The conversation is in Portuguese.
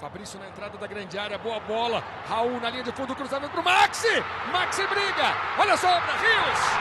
Fabrício na entrada da grande área, boa bola. Raul na linha de fundo, cruzamento pro Maxi. Maxi briga. Olha só para Rios.